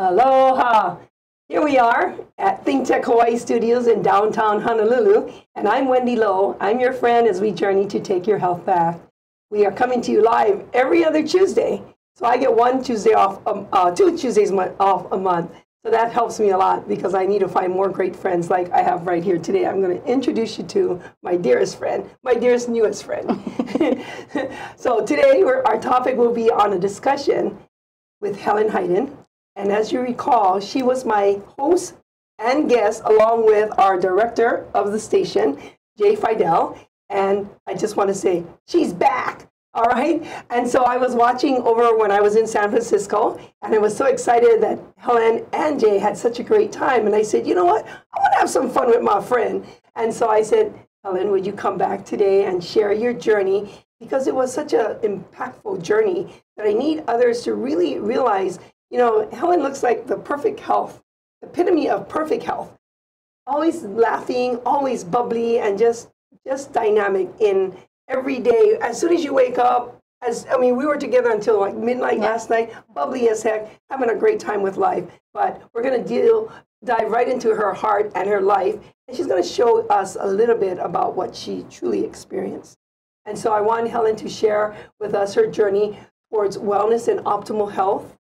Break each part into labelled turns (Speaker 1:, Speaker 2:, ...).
Speaker 1: Aloha. Here we are at Think Tech Hawaii Studios in downtown Honolulu, and I'm Wendy Loh. I'm your friend as we journey to take your health back. We are coming to you live every other Tuesday, so I get one Tuesday off, um, uh, two Tuesdays off a month. So that helps me a lot because I need to find more great friends like I have right here today. I'm going to introduce you to my dearest friend, my dearest newest friend. so today our topic will be on a discussion with Helen Hyden. And as you recall, she was my host and guest along with our director of the station, Jay Fidel. And I just want to say, she's back. All right. And so I was watching over when I was in San Francisco, and I was so excited that Helen and Jay had such a great time. And I said, you know what? I want to have some fun with my friend. And so I said, Helen, would you come back today and share your journey? Because it was such an impactful journey that I need others to really realize you know, Helen looks like the perfect health, epitome of perfect health. Always laughing, always bubbly, and just just dynamic in every day. As soon as you wake up, as I mean, we were together until like midnight yeah. last night, bubbly as heck, having a great time with life. But we're gonna deal dive right into her heart and her life, and she's gonna show us a little bit about what she truly experienced. And so I want Helen to share with us her journey towards wellness and optimal health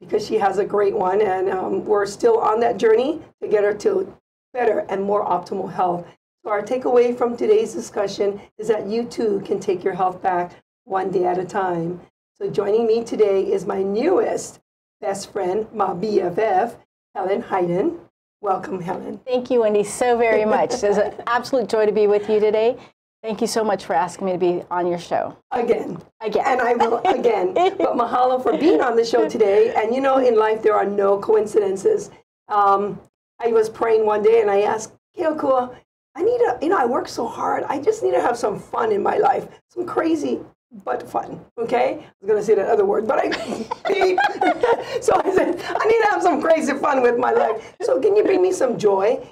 Speaker 1: because she has a great one, and um, we're still on that journey to get her to better and more optimal health. So, our takeaway from today's discussion is that you too can take your health back one day at a time. So, joining me today is my newest best friend, my BFF, Helen Hyden. Welcome, Helen.
Speaker 2: Thank you, Wendy, so very much. It's an absolute joy to be with you today. Thank you so much for asking me to be on your show.
Speaker 1: Again. Again. And I will again. but mahalo for being on the show today. And you know, in life, there are no coincidences. Um, I was praying one day and I asked, Ke Akua, I need to, you know, I work so hard. I just need to have some fun in my life, some crazy but fun. Okay? I was going to say that other word, but I so I said, I need to have some crazy fun with my life. So can you bring me some joy?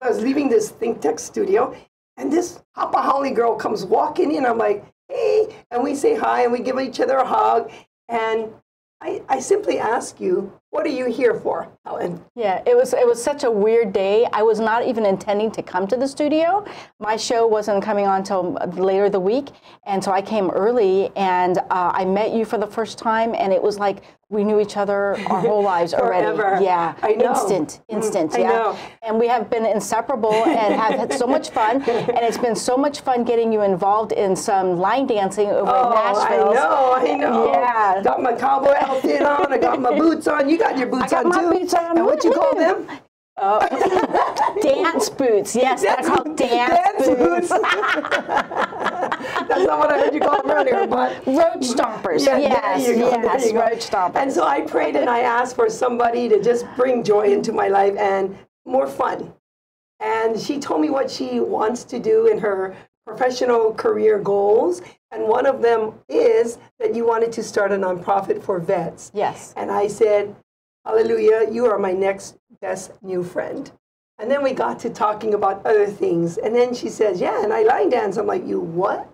Speaker 1: I was leaving this Think Tech studio and this Hapa haole girl comes walking in. I'm like, hey, and we say hi and we give each other a hug. And I, I simply ask you, what are you here for, Helen?
Speaker 2: Yeah, it was it was such a weird day. I was not even intending to come to the studio. My show wasn't coming on until later the week, and so I came early and uh, I met you for the first time, and it was like we knew each other our whole lives already. Yeah,
Speaker 1: I know.
Speaker 2: Instant, mm, instant.
Speaker 1: Mm,
Speaker 2: yeah,
Speaker 1: know.
Speaker 2: and we have been inseparable and have had so much fun. And it's been so much fun getting you involved in some line dancing over
Speaker 1: oh,
Speaker 2: in Nashville.
Speaker 1: I know, I know.
Speaker 2: Yeah,
Speaker 1: got my cowboy outfit on. I got my boots on. You got your boots
Speaker 2: I got
Speaker 1: on too.
Speaker 2: Boots on.
Speaker 1: And what you call them?
Speaker 2: Oh. dance boots. Yes,
Speaker 1: dance,
Speaker 2: they're called dance,
Speaker 1: dance
Speaker 2: boots.
Speaker 1: That's not what I heard you call them earlier, but
Speaker 2: road stompers.
Speaker 1: Yeah,
Speaker 2: yes,
Speaker 1: there you go,
Speaker 2: yes,
Speaker 1: there you go.
Speaker 2: road stompers.
Speaker 1: And so I prayed and I asked for somebody to just bring joy into my life and more fun. And she told me what she wants to do in her professional career goals. And one of them is that you wanted to start a nonprofit for vets.
Speaker 2: Yes.
Speaker 1: And I said, Hallelujah, you are my next best new friend. And then we got to talking about other things. And then she says, Yeah, and I line dance. I'm like, You what?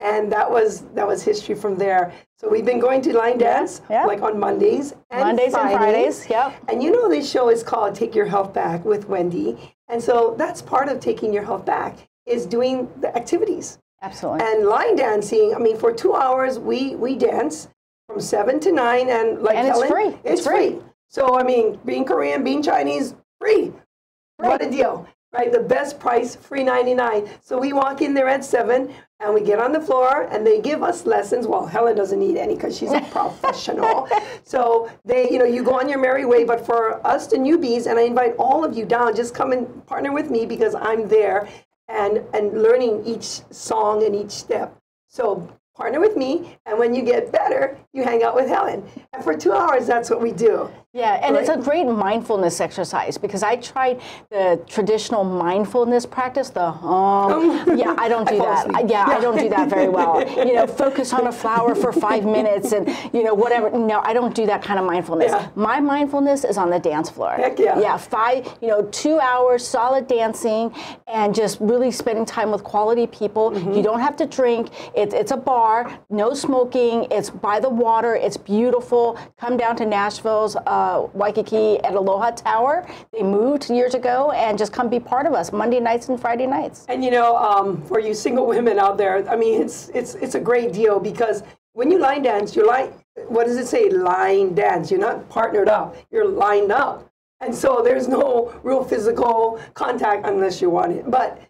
Speaker 1: And that was that was history from there. So we've been going to line dance
Speaker 2: yeah.
Speaker 1: like on Mondays and
Speaker 2: Mondays
Speaker 1: Fridays.
Speaker 2: and Fridays. Yep.
Speaker 1: And you know this show is called Take Your Health Back with Wendy. And so that's part of taking your health back is doing the activities.
Speaker 2: Absolutely.
Speaker 1: And line dancing, I mean, for two hours we we dance from seven to nine and like
Speaker 2: and
Speaker 1: Helen,
Speaker 2: it's free.
Speaker 1: It's,
Speaker 2: it's free.
Speaker 1: free. So I mean, being Korean, being Chinese, free.
Speaker 2: free.
Speaker 1: What a deal, right? The best price, free ninety nine. So we walk in there at seven, and we get on the floor, and they give us lessons. Well, Helen doesn't need any because she's a professional. so they, you know, you go on your merry way. But for us, the newbies, and I invite all of you down, just come and partner with me because I'm there, and and learning each song and each step. So partner with me, and when you get better, you hang out with Helen. And for two hours, that's what we do.
Speaker 2: Yeah, and
Speaker 1: right?
Speaker 2: it's a great mindfulness exercise because I tried the traditional mindfulness practice, the um, yeah, I don't do
Speaker 1: fall
Speaker 2: that.
Speaker 1: asleep.
Speaker 2: Yeah, I don't do that very well. You know, focus on a flower for five minutes and you know whatever. No, I don't do that kind of mindfulness.
Speaker 1: Yeah.
Speaker 2: My mindfulness is on the dance floor.
Speaker 1: Heck yeah.
Speaker 2: Yeah, five, you know, two hours solid dancing and just really spending time with quality people.
Speaker 1: Mm-hmm.
Speaker 2: You don't have to drink. It, it's a bar, no smoking. It's by the water. It's beautiful. Come down to Nashville's uh, Waikiki at Aloha Tower. They moved years ago and just come be part of us Monday nights and Friday nights.
Speaker 1: And you know, um, for you single women out there, I mean, it's it's it's a great deal because when you line dance, you're like, what does it say? Line dance. You're not partnered up. You're lined up, and so there's no real physical contact unless you want it. But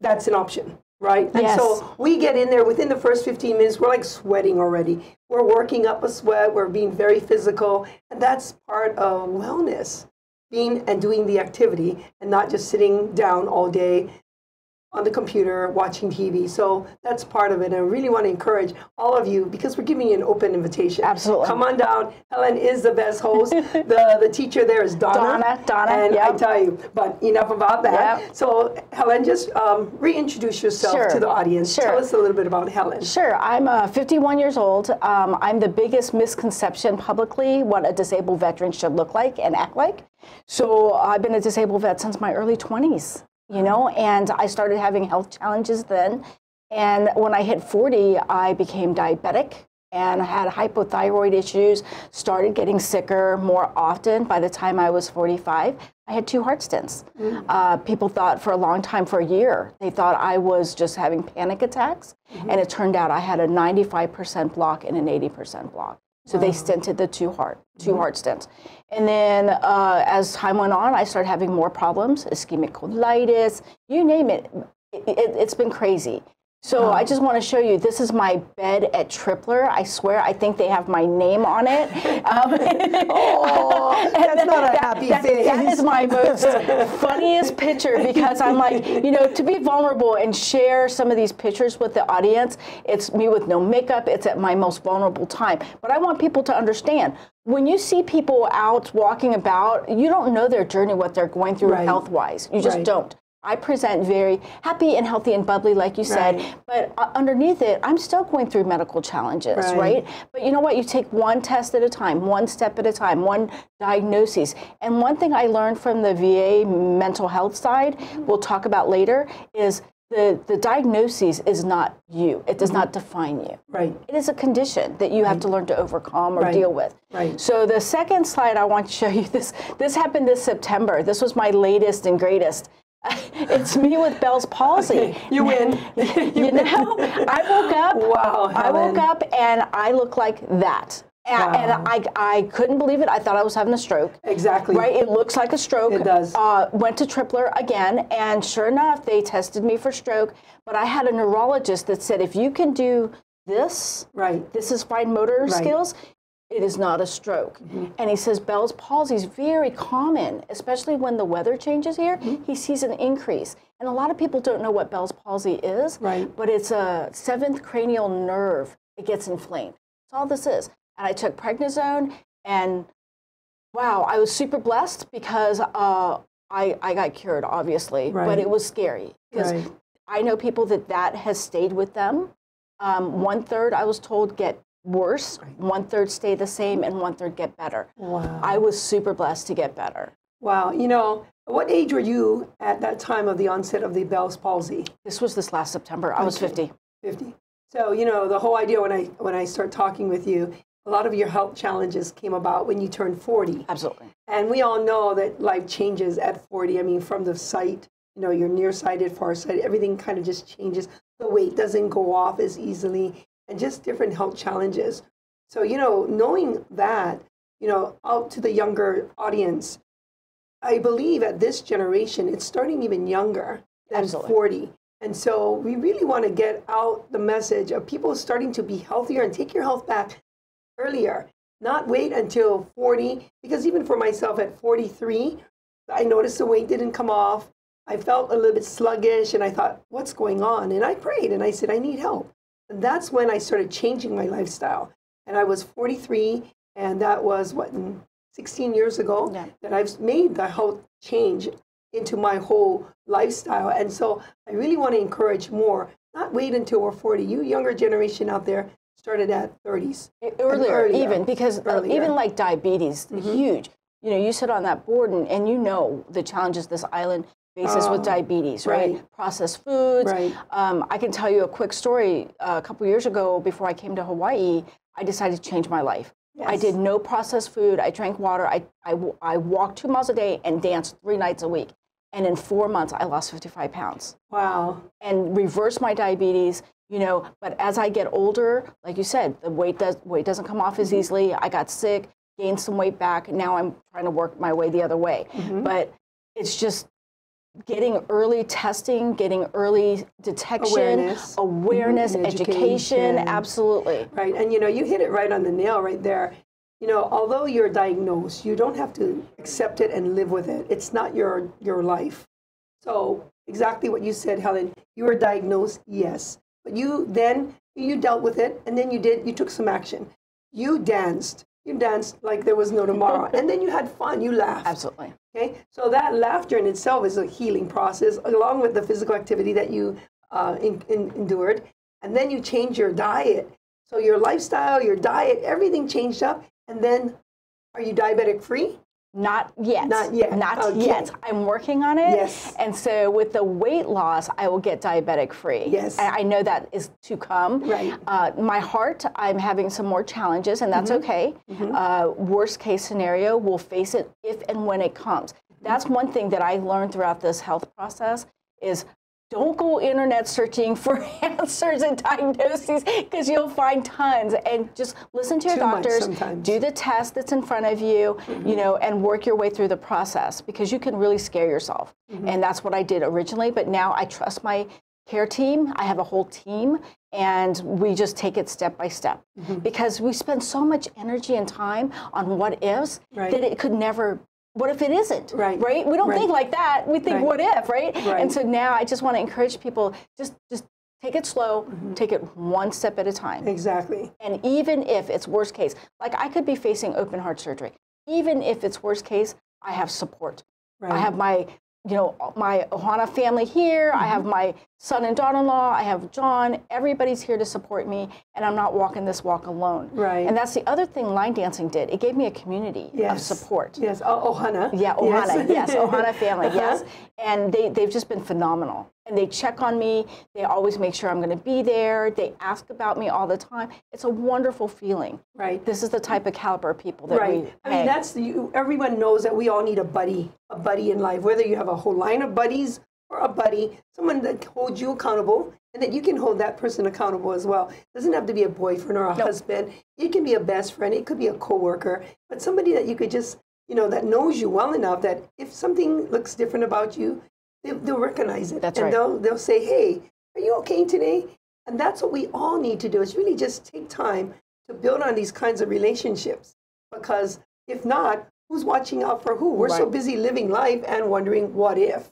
Speaker 1: that's an option, right? And
Speaker 2: Yes.
Speaker 1: so we get in there within the first 15 minutes. We're like sweating already. We're working up a sweat. We're being very physical, and that's part of wellness being and doing the activity and not just sitting down all day on the computer watching TV. So that's part of it. And I really want to encourage all of you because we're giving you an open invitation.
Speaker 2: Absolutely.
Speaker 1: Come on down. Helen is the best host. the the teacher there is Donna.
Speaker 2: Donna, Donna,
Speaker 1: And I
Speaker 2: yep.
Speaker 1: tell you, but enough about that.
Speaker 2: Yep.
Speaker 1: So Helen, just um, reintroduce yourself
Speaker 2: Sure.
Speaker 1: to the audience.
Speaker 2: Sure.
Speaker 1: Tell us a little bit about Helen.
Speaker 2: Sure. I'm uh, 51 years old. Um, I'm the biggest misconception publicly what a disabled veteran should look like and act like. So I've been a disabled vet since my early 20s, you know, and I started having health challenges then. And when I hit 40, I became diabetic and I had hypothyroid issues, started getting sicker more often. By the time I was 45, I had two heart stents. Uh, people thought for a long time, for a year, they thought I was just having panic attacks. And it turned out I had a 95% block and an 80% block. So they stented the two heart, 2 heart stents. And then uh, as time went on, I started having more problems, ischemic colitis, you name it. It, it, it's been crazy. So I just want to show you, this is my bed at Tripler. I swear, I think they have my name on it. Um,
Speaker 1: Oh, that's not a happy
Speaker 2: that,
Speaker 1: face.
Speaker 2: that is my most funniest picture because I'm like, you know, to be vulnerable and share some of these pictures with the audience, it's me with no makeup, it's at my most vulnerable time. But I want people to understand when you see people out walking about, you don't know their journey, what they're going through
Speaker 1: Right.
Speaker 2: health wise. You just
Speaker 1: Right.
Speaker 2: don't. I present very happy and healthy and bubbly, like you said,
Speaker 1: Right.
Speaker 2: but uh, underneath it, I'm still going through medical challenges,
Speaker 1: Right.
Speaker 2: right? But you know what? You take one test at a time, one step at a time, one diagnosis. And one thing I learned from the VA mental health side, we'll talk about later, is the, the diagnosis is not you. It does not define you.
Speaker 1: Right.
Speaker 2: It is a condition that you have to learn to overcome or
Speaker 1: Right.
Speaker 2: deal with.
Speaker 1: Right.
Speaker 2: So the second slide I want to show you this this happened this September. This was my latest and greatest. it's me with Bell's palsy.
Speaker 1: You win.
Speaker 2: you know, I woke up.
Speaker 1: Wow,
Speaker 2: I woke up and I look like that. And, and I, I couldn't believe it. I thought I was having a stroke.
Speaker 1: Exactly.
Speaker 2: Right? It looks like a stroke.
Speaker 1: It does.
Speaker 2: Uh, went to Tripler again, and sure enough, they tested me for stroke. But I had a neurologist that said, if you can do this,
Speaker 1: Right.
Speaker 2: this is fine motor skills, it is not a stroke.
Speaker 1: Mm-hmm.
Speaker 2: And he says Bell's palsy is very common, especially when the weather changes here.
Speaker 1: Mm-hmm.
Speaker 2: He sees an increase. And a lot of people don't know what Bell's palsy is,
Speaker 1: Right.
Speaker 2: but it's a seventh cranial nerve. It gets inflamed. That's all this is. And I took prednisone, and wow, I was super blessed because uh, I, I got cured, obviously,
Speaker 1: Right.
Speaker 2: but it was scary because
Speaker 1: Right.
Speaker 2: I know people that that has stayed with them. Um, one third, I was told, get worse. One third stay the same, and one third get better.
Speaker 1: Wow.
Speaker 2: I was super blessed to get better.
Speaker 1: Wow. You know, what age were you at that time of the onset of the Bell's palsy?
Speaker 2: This was this last September. I was 50.
Speaker 1: 50. So, you know, the whole idea when I when I start talking with you, a lot of your health challenges came about when you turned 40.
Speaker 2: Absolutely.
Speaker 1: And we all know that life changes at 40. I mean, from the sight, you know, you're nearsighted, farsighted, everything kind of just changes. The weight doesn't go off as easily, and just different health challenges. So, you know, knowing that, you know, out to the younger audience, I believe at this generation, it's starting even younger than
Speaker 2: Absolutely.
Speaker 1: 40. And so we really want to get out the message of people starting to be healthier and take your health back earlier, not wait until 40. Because even for myself at 43, I noticed the weight didn't come off. I felt a little bit sluggish and I thought, what's going on? And I prayed and I said, I need help. That's when I started changing my lifestyle. And I was 43, and that was what, 16 years ago
Speaker 2: Yeah.
Speaker 1: that I've made the whole change into my whole lifestyle. And so I really want to encourage more. Not wait until we're 40. You younger generation out there started at 30s.
Speaker 2: earlier,
Speaker 1: earlier.
Speaker 2: even because uh,
Speaker 1: Earlier.
Speaker 2: even like diabetes,
Speaker 1: Mhm.
Speaker 2: huge. You know, you sit on that board and, and you know the challenges this island faces
Speaker 1: Oh,
Speaker 2: with diabetes, right?
Speaker 1: right.
Speaker 2: Processed foods.
Speaker 1: Right.
Speaker 2: Um, I can tell you a quick story. a couple years ago, before I came to Hawaii, I decided to change my life. I did no processed food. I drank water. I I walked two miles a day and danced three nights a week. And in four months, I lost 55 pounds
Speaker 1: Wow.
Speaker 2: and reverse my diabetes you know but as i get older like you said the weight does weight doesn't come off as easily i got sick gained some weight back now i'm trying to work my way the other way
Speaker 1: Mm-hmm.
Speaker 2: but it's just getting early testing getting early detection
Speaker 1: Awareness.
Speaker 2: awareness,
Speaker 1: Mhm,
Speaker 2: education
Speaker 1: education.
Speaker 2: absolutely
Speaker 1: Right. And you know, you hit it right on the nail right there. You know, although you're diagnosed, you don't have to accept it and live with it. It's not your your life. So exactly what you said, Helen. You were diagnosed, yes. But you then you dealt with it and then you did you took some action. You danced. You danced like there was no tomorrow. and then you had fun. You laughed.
Speaker 2: absolutely
Speaker 1: Okay, so that laughter in itself is a healing process, along with the physical activity that you uh, in, in, endured, and then you change your diet. So your lifestyle, your diet, everything changed up, and then are you diabetic free?
Speaker 2: Not yet.
Speaker 1: Not yet.
Speaker 2: Not
Speaker 1: Okay.
Speaker 2: yet. I'm working on it.
Speaker 1: Yes.
Speaker 2: And so with the weight loss, I will get diabetic free.
Speaker 1: Yes.
Speaker 2: And I know that is to come.
Speaker 1: Right.
Speaker 2: Uh, my heart, I'm having some more challenges, and that's okay. Uh, worst case scenario, we'll face it if and when it comes. That's one thing that I learned throughout this health process is don't go internet searching for answers and diagnoses because you'll find tons. And just listen to your
Speaker 1: Too
Speaker 2: doctors do the test that's in front of you you mm-hmm. know and work your way through the process because you can really scare yourself. Mm-hmm. And that's what i did originally but now i trust my care team. I have a whole team and we just take it step by step. Mm-hmm. Because we spend so much energy and time on what ifs
Speaker 1: Right.
Speaker 2: that it could never what if it isn't
Speaker 1: Right.
Speaker 2: right we don't
Speaker 1: Right.
Speaker 2: think like that we think
Speaker 1: Right.
Speaker 2: what if right?
Speaker 1: Right.
Speaker 2: and so now i just want to encourage people just just take it slow
Speaker 1: Mm-hmm.
Speaker 2: take it one step at a time
Speaker 1: Exactly.
Speaker 2: and even if it's worst case, like I could be facing open heart surgery, even if it's worst case, I have support.
Speaker 1: Right.
Speaker 2: I have my, you know, my Ohana family here. I
Speaker 1: Mm-hmm.
Speaker 2: have my son and daughter-in-law. I have John. Everybody's here to support me, and I'm not walking this walk alone.
Speaker 1: Right.
Speaker 2: And that's the other thing line dancing did. It gave me a community
Speaker 1: Yes.
Speaker 2: of support.
Speaker 1: Yes. Oh, Ohana.
Speaker 2: Yeah, Ohana. Yes, Ohana family.
Speaker 1: Uh-huh.
Speaker 2: Yes, and they they've just been phenomenal. And they check on me. They always make sure I'm going to be there. They ask about me all the time. It's a wonderful feeling.
Speaker 1: Right.
Speaker 2: This is the type of caliber of people that
Speaker 1: Right.
Speaker 2: we.
Speaker 1: I mean, that's you. Everyone knows that we all need a buddy, a buddy in life. Whether you have a whole line of buddies or a buddy, someone that holds you accountable, and that you can hold that person accountable as well. doesn't have to be a boyfriend or a husband. It can be a best friend. It could be a coworker, but somebody that you could just, you know, that knows you well enough that if something looks different about you, they, they'll recognize it.
Speaker 2: That's
Speaker 1: and
Speaker 2: right.
Speaker 1: They'll they'll say, "Hey, are you okay today?" And that's what we all need to do. Is really just take time to build on these kinds of relationships because if not, who's watching out for who? We're so busy living life and wondering what if.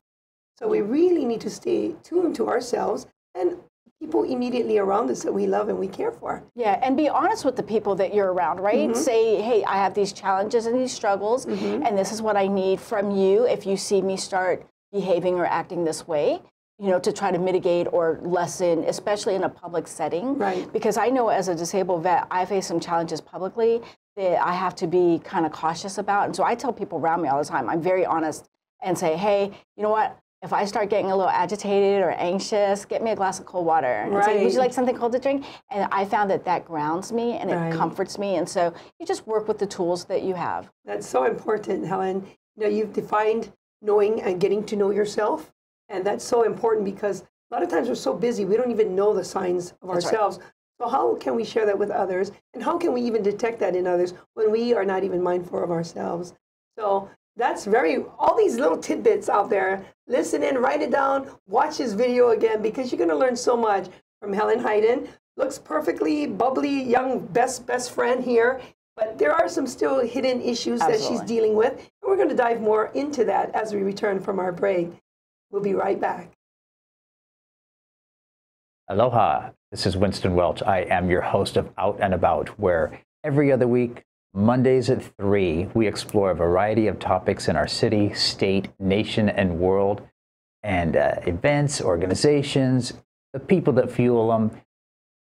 Speaker 1: So we really need to stay tuned to ourselves and people immediately around us that we love and we care for.
Speaker 2: Yeah, and be honest with the people that you're around, right?
Speaker 1: Mm-hmm.
Speaker 2: Say, hey, I have these challenges and these struggles, and this is what I need from you if you see me start behaving or acting this way, you know, to try to mitigate or lessen, especially in a public setting.
Speaker 1: Right.
Speaker 2: Because I know as a disabled vet, I face some challenges publicly that I have to be kind of cautious about. And so I tell people around me all the time, I'm very honest and say, hey, you know what? If I start getting a little agitated or anxious, get me a glass of cold water. And say, would you like something cold to drink? And I found that that grounds me and
Speaker 1: Right.
Speaker 2: it comforts me. And so you just work with the tools that you have.
Speaker 1: That's so important, Helen. You know, you've defined knowing and getting to know yourself. And that's so important because a lot of times we're so busy, we don't even know the signs of
Speaker 2: That's right.
Speaker 1: ourselves. So, how can we share that with others? And how can we even detect that in others when we are not even mindful of ourselves? So, that's very, all these little tidbits out there. Listen in, write it down, watch this video again because you're going to learn so much from Helen Hyden. Looks perfectly bubbly, young, best, best friend here. But there are some still hidden issues that she's dealing with. And we're going to dive more into that as we return from our break. We'll be right back.
Speaker 3: Aloha, this is Winston Welch. I am your host of Out and About, where every other week, Mondays at 3, we explore a variety of topics in our city, state, nation, and world, and uh, events, organizations, the people that fuel them.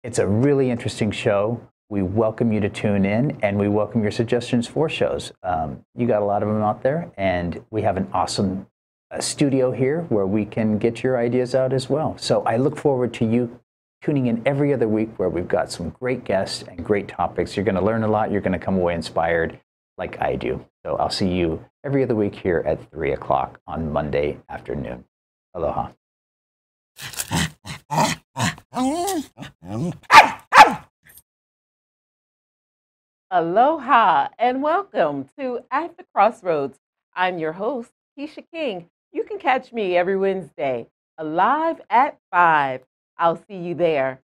Speaker 3: It's a really interesting show. We welcome you to tune in and we welcome your suggestions for shows. Um, you got a lot of them out there, and we have an awesome uh, studio here where we can get your ideas out as well. So I look forward to you tuning in every other week where we've got some great guests and great topics. You're going to learn a lot. You're going to come away inspired like I do. So I'll see you every other week here at 3 o'clock on Monday afternoon. Aloha.
Speaker 4: Aloha and welcome to At the Crossroads. I'm your host, Keisha King. You can catch me every Wednesday, alive at 5 I'll see you there.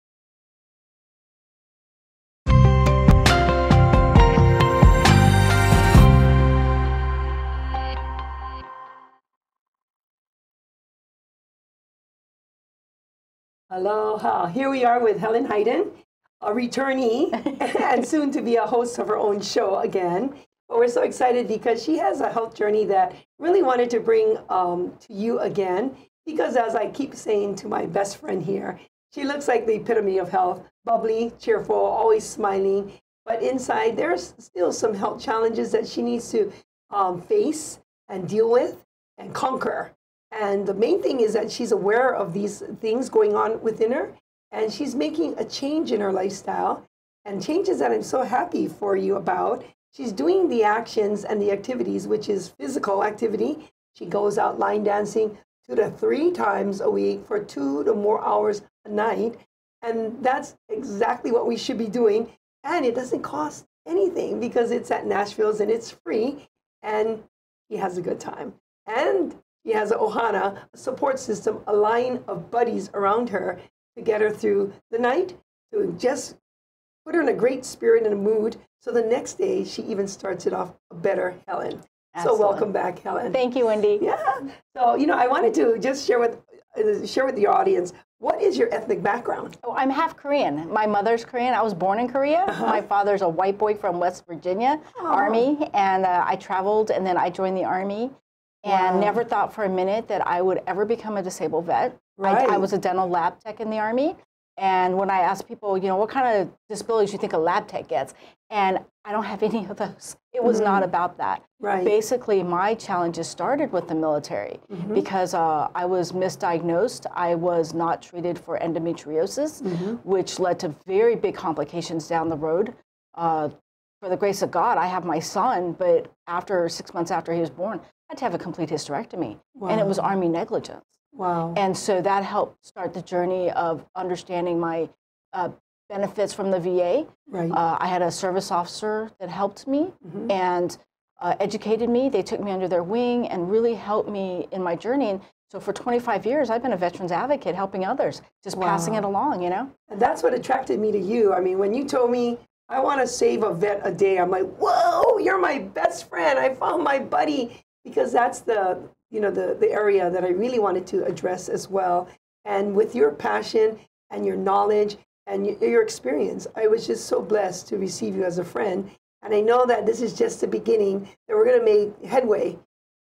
Speaker 1: Aloha. Here we are with Helen Hyden, a returnee and soon to be a host of her own show again. But we're so excited because she has a health journey that really wanted to bring um, to you again because as I keep saying to my best friend here, she looks like the epitome of health, bubbly, cheerful, always smiling. But inside, there's still some health challenges that she needs to um, face and deal with and conquer. And the main thing is that she's aware of these things going on within her, and she's making a change in her lifestyle, and changes that I'm so happy for you about. She's doing the actions and the activities, which is physical activity. She goes out line dancing, two to three times a week for two to more hours a night. And that's exactly what we should be doing. And it doesn't cost anything because it's at Nashville's and it's free. And he has a good time. And he has a Ohana, a support system, a line of buddies around her to get her through the night, to just put her in a great spirit and a mood. So the next day, she even starts it off a better Helen. Excellent. So welcome back, Helen.
Speaker 2: Thank you, Wendy.
Speaker 1: Yeah. So you know, I wanted to just share with uh, share with the audience what is your ethnic background?
Speaker 2: Oh, I'm half Korean. My mother's Korean. I was born in Korea. Uh-huh. My father's a white boy from West Virginia oh. Army, and uh, I traveled, and then I joined the Army, and wow. never thought for a minute that I would ever become a disabled vet. Right. I, I was a dental lab tech in the Army, and when I ask people, you know, what kind of disabilities you think a lab tech gets, and I don't have any of those. It was mm-hmm. not about that.
Speaker 1: Right.
Speaker 2: Basically, my challenges started with the military mm-hmm. because uh, I was misdiagnosed. I was not treated for endometriosis, mm-hmm. which led to very big complications down the road. Uh, for the grace of God, I have my son, but after six months after he was born, I had to have a complete hysterectomy, wow. and it was Army negligence.
Speaker 1: Wow.
Speaker 2: And so that helped start the journey of understanding my uh, benefits from the VA.
Speaker 1: Right.
Speaker 2: Uh, I had a service officer that helped me mm-hmm. and uh, educated me. They took me under their wing and really helped me in my journey. And so for 25 years, I've been a veterans advocate, helping others, just wow. passing it along, you know?
Speaker 1: And that's what attracted me to you. I mean, when you told me I want to save a vet a day, I'm like, whoa, you're my best friend. I found my buddy because that's the you know, the, the area that I really wanted to address as well. And with your passion and your knowledge and your experience, I was just so blessed to receive you as a friend. And I know that this is just the beginning, that we're going to make headway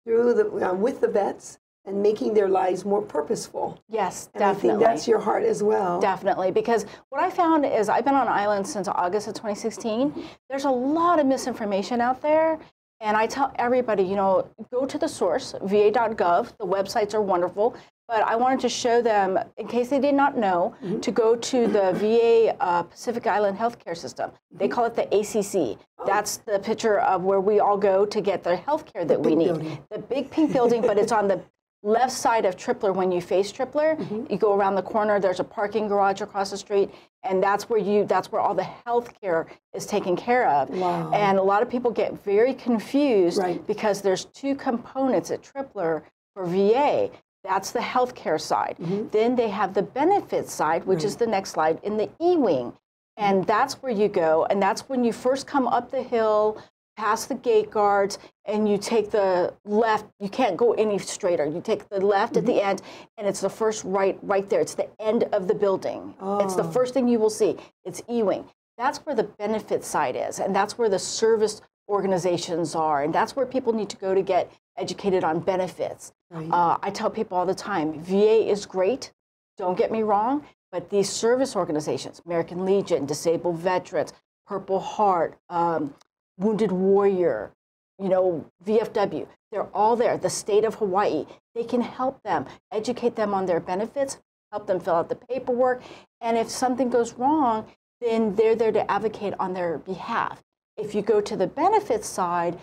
Speaker 1: through the, uh, with the vets and making their lives more purposeful.
Speaker 2: Yes,
Speaker 1: and
Speaker 2: definitely.
Speaker 1: I think that's your heart as well.
Speaker 2: Definitely, because what I found is I've been on island since August of 2016. There's a lot of misinformation out there, and I tell everybody, you know, go to the source, va.gov. The websites are wonderful. But I wanted to show them, in case they did not know, mm-hmm. to go to the VA uh, Pacific Island Healthcare System. Mm-hmm. They call it the ACC. Oh. That's the picture of where we all go to get the health care that
Speaker 1: the
Speaker 2: we need.
Speaker 1: Building.
Speaker 2: The big pink building, but it's on the left side of Tripler when you face Tripler. Mm-hmm. You go around the corner, there's a parking garage across the street, and that's where you that's where all the health care is taken care of.
Speaker 1: Wow.
Speaker 2: And a lot of people get very confused
Speaker 1: right.
Speaker 2: because there's two components at Tripler for VA. That's the healthcare side. Mm-hmm. Then they have the benefits side, which right. is the next slide in the E-wing. And that's where you go. And that's when you first come up the hill past the gate guards and you take the left you can't go any straighter you take the left mm-hmm. at the mm-hmm. end and it's the first right right there it's the end of the building oh. it's the oh. first thing you will see it's e-wing that's where the benefit side is and that's where the service organizations are, and that's where people need to go to get educated on benefits.
Speaker 1: Right.
Speaker 2: Uh, I tell people all the time VA is great, don't get me wrong, but these service organizations, American Legion, Disabled Veterans, Purple Heart, um, Wounded Warrior, you know, VFW, they're all there. The state of Hawaii, they can help them, educate them on their benefits, help them fill out the paperwork. And if something goes wrong, then they're there to advocate on their behalf. If you go to the benefits side,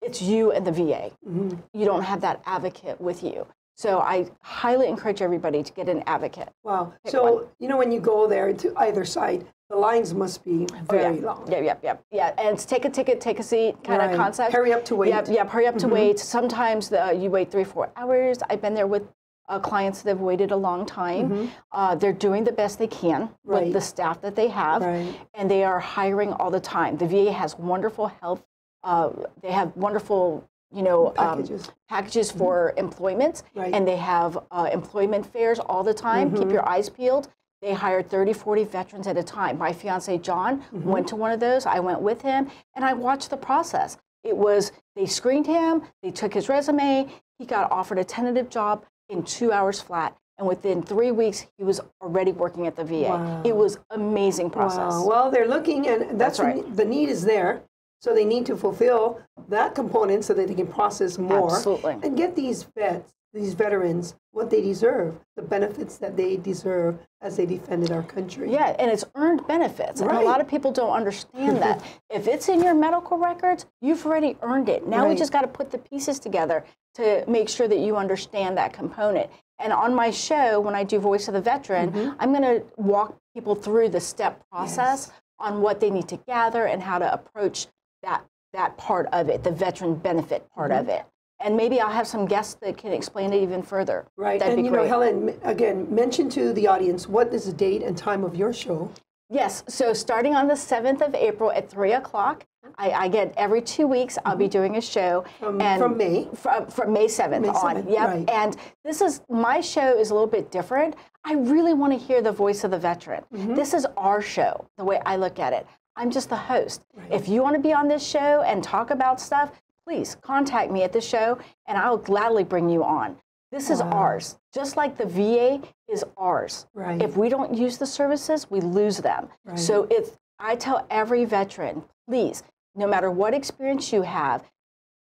Speaker 2: it's you and the VA.
Speaker 1: Mhm.
Speaker 2: You don't have that advocate with you. So I highly encourage everybody to get an advocate.
Speaker 1: Wow.
Speaker 2: Pick
Speaker 1: So,
Speaker 2: one.
Speaker 1: you know, when you go there to either side, the lines must be very
Speaker 2: Oh, yeah.
Speaker 1: long.
Speaker 2: Yeah, yeah, yeah, yeah. And it's take a ticket, take a seat kind
Speaker 1: Right.
Speaker 2: of concept.
Speaker 1: Hurry up to wait. Mm-hmm.
Speaker 2: Yep, yep. Hurry up to wait. Sometimes the, you wait three, four hours. I've been there with uh, clients that have waited a long time. Uh, they're doing the best they can
Speaker 1: Mm-hmm. Right.
Speaker 2: with the staff that they have,
Speaker 1: Right.
Speaker 2: and they are hiring all the time. The VA has wonderful health. Uh, they have wonderful, you know, um,
Speaker 1: Packages.
Speaker 2: packages for employment,
Speaker 1: Right.
Speaker 2: and they have uh, employment fairs all the time. Keep your eyes peeled. They hire 30, 40 veterans at a time. My fiance John went to one of those. I went with him, and I watched the process. It was they screened him, they took his resume, he got offered a tentative job in two hours flat, and within three weeks he was already working at the VA.
Speaker 1: Wow.
Speaker 2: It was amazing process.
Speaker 1: Wow. Well, they're looking, and that's,
Speaker 2: That's right.
Speaker 1: the need is there. So they need to fulfill that component so that they can process more
Speaker 2: Absolutely.
Speaker 1: and get these vets, these veterans, what they deserve, the benefits that they deserve as they defended our country.
Speaker 2: Yeah, and it's earned benefits. And a lot of people don't understand that. if it's in your medical records, you've already earned it. Now we just got to put the pieces together to make sure that you understand that component. And on my show, when I do Voice of the Veteran,
Speaker 1: Mm-hmm.
Speaker 2: I'm going to walk people through the step process on what they need to gather and how to approach that that part of it, the veteran benefit part
Speaker 1: Mm-hmm.
Speaker 2: of it. And maybe I'll have some guests that can explain it even further.
Speaker 1: Right.
Speaker 2: That'd
Speaker 1: and
Speaker 2: be
Speaker 1: you
Speaker 2: great.
Speaker 1: know, Helen, again, mention to the audience what is the date and time of your show?
Speaker 2: Yes, so starting on the 7th of April at 3 o'clock, I, I get every two weeks, I'll be doing a show.
Speaker 1: Mm-hmm. From- from May?
Speaker 2: From, from May 7th on.
Speaker 1: 7th,
Speaker 2: Yep.
Speaker 1: right.
Speaker 2: And this is, my show is a little bit different. I really want to hear the voice of the veteran.
Speaker 1: Mm-hmm.
Speaker 2: This is our show, the way I look at it. I'm just the host. If you want to be on this show and talk about stuff, please contact me at the show and I'll gladly bring you on. This is ours. Just like the VA is ours.
Speaker 1: Right.
Speaker 2: If we don't use the services, we lose them. So it's I tell every veteran, please, no matter what experience you have,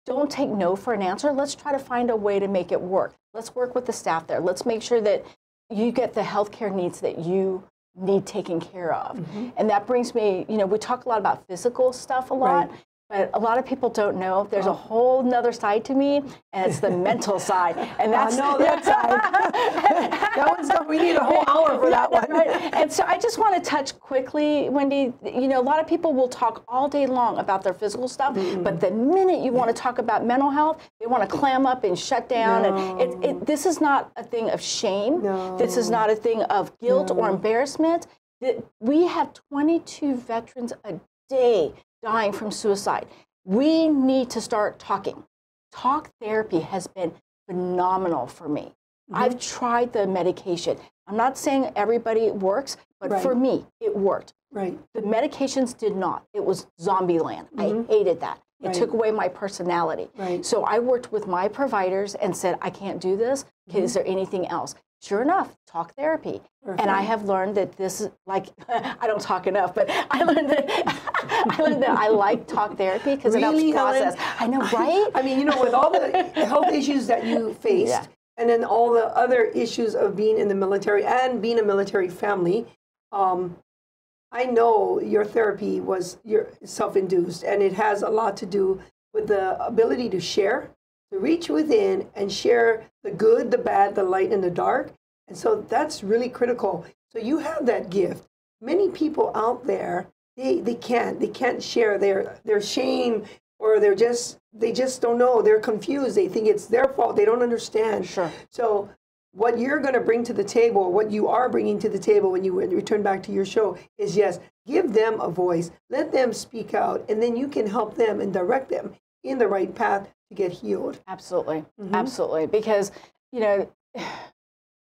Speaker 2: don't take no for an answer. Let's try to find a way to make it work. Let's work with the staff there. Let's make sure that you get the healthcare needs that you need taken care of. Mm-hmm. And that brings me, you know, we talk a lot about physical stuff a lot.
Speaker 1: Right.
Speaker 2: But a lot of people don't know there's a oh. whole nother side to me, and it's the mental side. And oh, that's
Speaker 1: know that side. that one's we need a whole hour for that one.
Speaker 2: right. And so I just want to touch quickly, Wendy. You know, a lot of people will talk all day long about their physical stuff, but the minute you want to talk about mental health, they want to clam up and shut down. And it, it, this is not a thing of shame. no. This is not a thing of guilt or embarrassment. We have 22 veterans a day dying from suicide. We need to start talking. Talk therapy has been phenomenal for me. Mm-hmm. I've tried the medication. I'm not saying everybody works, but for me, it worked.
Speaker 1: Right.
Speaker 2: The medications did not. It was zombie land. I mm-hmm. hated that. It
Speaker 1: Right.
Speaker 2: took away my personality.
Speaker 1: Right.
Speaker 2: So I worked with my providers and said, I can't do this. Okay, mm-hmm. Is there anything else? Sure enough, talk therapy. And I have learned that this is like, I don't talk enough, but I learned that I learned that I like talk therapy because
Speaker 1: Really,
Speaker 2: it helps
Speaker 1: Helen?
Speaker 2: I know, right?
Speaker 1: I mean, you know, with all the health issues that you faced,
Speaker 2: Yeah.
Speaker 1: and then all the other issues of being in the military and being a military family, um, I know your therapy was your self-induced, and it has a lot to do with the ability to share, to reach within and share the good, the bad, the light, and the dark. And so that's really critical. So you have that gift. Many people out there, they, they can't. They can't share their their shame or they're just they just don't know. They're confused. They think it's their fault. They don't understand.
Speaker 2: Sure.
Speaker 1: So what you're going to bring to the table, what you are bringing to the table when you return back to your show is yes, give them a voice. Let them speak out and then you can help them and direct them in the right path to get healed.
Speaker 2: Absolutely. Mm-hmm. Absolutely. Because, you know,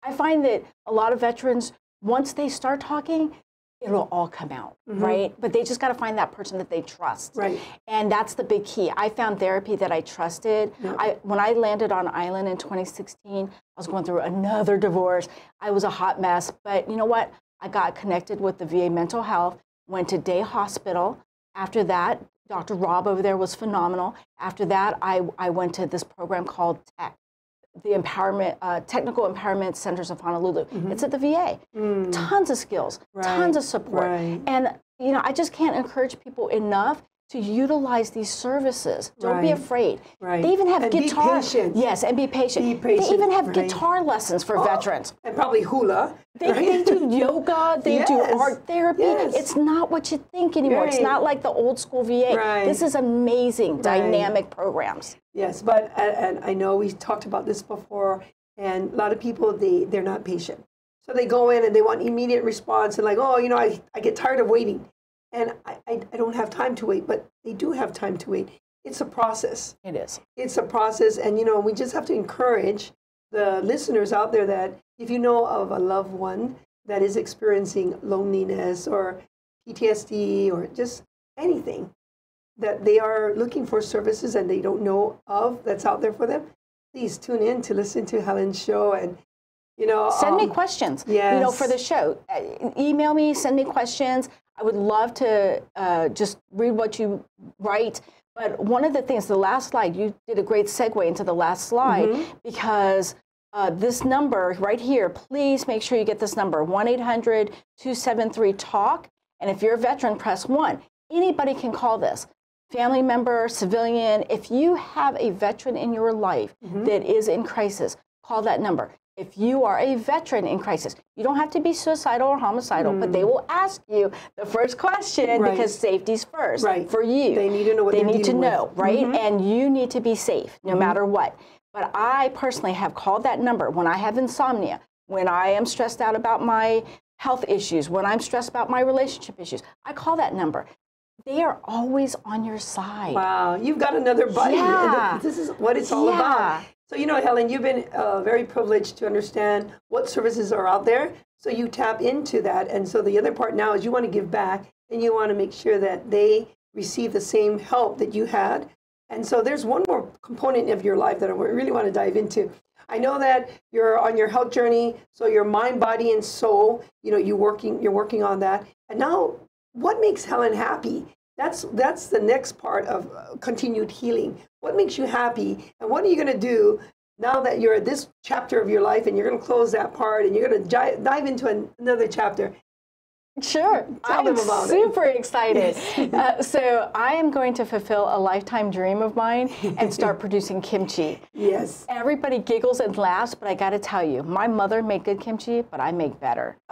Speaker 2: I find that a lot of veterans, once they start talking, it'll all come out, mm-hmm. right? But they just got to find that person that they trust.
Speaker 1: Right.
Speaker 2: And that's the big key. I found therapy that I trusted. I when I landed on island in 2016, I was going through another divorce. I was a hot mess, but you know what? I got connected with the VA mental health, went to day hospital. After that, Dr. Rob over there was phenomenal. After that, I, I went to this program called TECH, the Empowerment uh, Technical Empowerment Centers of Honolulu. It's at the VA. Tons of skills, tons of support,
Speaker 1: right.
Speaker 2: and you know I just can't encourage people enough to utilize these services. Don't be afraid.
Speaker 1: Right.
Speaker 2: They even have
Speaker 1: And be
Speaker 2: guitar.
Speaker 1: patient.
Speaker 2: Yes, and be patient.
Speaker 1: Be patient.
Speaker 2: They even have
Speaker 1: right. Oh.
Speaker 2: guitar lessons for oh, veterans.
Speaker 1: And probably hula.
Speaker 2: They, they do yoga, they do art therapy.
Speaker 1: Yes.
Speaker 2: It's not what you think anymore. It's not like the old school VA.
Speaker 1: Right.
Speaker 2: This is amazing, dynamic programs.
Speaker 1: Yes, but and, and I know we talked about this before, and a lot of people they they're not patient, so they go in and they want immediate response and like, oh, you know, I, I get tired of waiting, and I, I I don't have time to wait, but they do have time to wait. It's a process.
Speaker 2: It is.
Speaker 1: It's a process, and you know, we just have to encourage the listeners out there that if you know of a loved one that is experiencing loneliness or PTSD or just anything, that they are looking for services and they don't know of that's out there for them, please tune in to listen to Helen's show and you know
Speaker 2: Send me
Speaker 1: questions.
Speaker 2: questions. You know, for the show, email me. Send me questions. I would love to uh, just read what you write. But one of the things, the last slide, you did a great segue into the last slide
Speaker 1: Mm-hmm.
Speaker 2: because uh, this number right here, please make sure you get this number 1 800 273 TALK. And if you're a veteran, press 1. Anybody can call this. Family member, civilian, if you have a veteran in your life
Speaker 1: Mm-hmm.
Speaker 2: that is in crisis, call that number. If you are a veteran in crisis, you don't have to be suicidal or homicidal, but they will ask you the first question
Speaker 1: Mm. Right.
Speaker 2: because safety's first
Speaker 1: Right.
Speaker 2: for you.
Speaker 1: They need to know what
Speaker 2: they need to
Speaker 1: with.
Speaker 2: Know, right? And you need to be safe no matter what. But I personally have called that number when I have insomnia, when I am stressed out about my health issues, when I'm stressed about my relationship issues. I call that number. They are always on your side.
Speaker 1: Wow, you've got another buddy.
Speaker 2: Yeah.
Speaker 1: This is what it's all
Speaker 2: Yeah.
Speaker 1: about. So, you know, Helen, you've been uh, very privileged to understand what services are out there. So you tap into that. And so the other part now is you want to give back and you want to make sure that they receive the same help that you had. And so there's one more component of your life that I really want to dive into. I know that you're on your health journey, so your mind, body, and soul, you know, you're working, you're working on that. And now, what makes Helen happy? That's that's the next part of uh, continued healing. What makes you happy, and what are you going to do now that you're at this chapter of your life, and you're going to close that part, and you're going to dive into an- another chapter?
Speaker 2: Sure.
Speaker 1: Tell
Speaker 2: I'm
Speaker 1: them about it.
Speaker 2: super excited. uh, so I am going to fulfill a lifetime dream of mine and start producing kimchi.
Speaker 1: Yes.
Speaker 2: Everybody giggles and laughs, but I got to tell you, my mother made good kimchi, but I make better.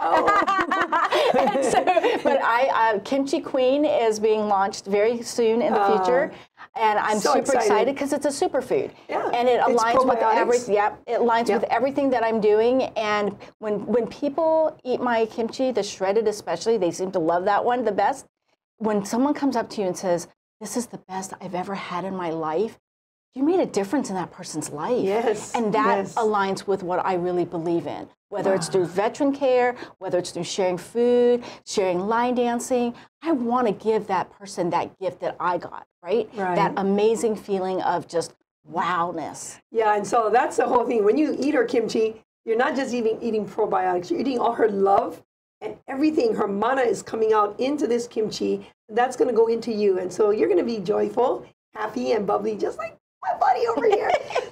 Speaker 2: And so, but I, uh, Kimchi Queen is being launched very soon in the future, and I'm
Speaker 1: so
Speaker 2: super
Speaker 1: excited.
Speaker 2: because it's a superfood,
Speaker 1: Yeah,
Speaker 2: and it aligns with
Speaker 1: probiotics.
Speaker 2: every yep, it aligns
Speaker 1: Yep.
Speaker 2: with everything that I'm doing. And when when people eat my kimchi, the shredded especially, they seem to love that one the best. When someone comes up to you and says, "This is the best I've ever had in my life," you made a difference in that person's life.
Speaker 1: Yes,
Speaker 2: And that
Speaker 1: yes.
Speaker 2: aligns with what I really believe in. Whether it's through veteran care, whether it's through sharing food, sharing line dancing, I want to give that person that gift that I got, right?
Speaker 1: Right.
Speaker 2: That amazing feeling of just wowness.
Speaker 1: Yeah, and so that's the whole thing. When you eat her kimchi, you're not just eating eating probiotics. You're eating all her love and everything. Her mana is coming out into this kimchi. That's going to go into you, and so you're going to be joyful, happy, and bubbly, just like my buddy over here.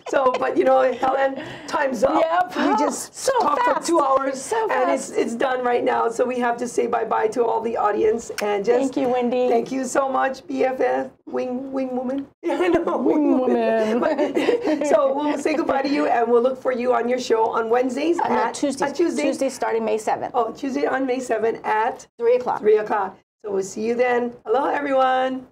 Speaker 1: so, but you know, Helen, time's up.
Speaker 2: Yep.
Speaker 1: We just
Speaker 2: So
Speaker 1: talked
Speaker 2: fast.
Speaker 1: for two hours,
Speaker 2: So
Speaker 1: and it's it's done right now. So we have to say bye bye to all the audience and just
Speaker 2: Thank you, Wendy.
Speaker 1: Thank you so much, BFF, wing wing woman. I know,
Speaker 2: Wing woman.
Speaker 1: But- so we'll say goodbye to you, and we'll look for you on your show on Wednesdays
Speaker 2: Uh, no,
Speaker 1: at
Speaker 2: Tuesdays.
Speaker 1: on Tuesday.
Speaker 2: Tuesday starting May 7th,
Speaker 1: Oh, Tuesday on May seventh at
Speaker 2: 3 o'clock.
Speaker 1: 3 o'clock. So we'll see you then. Hello, everyone.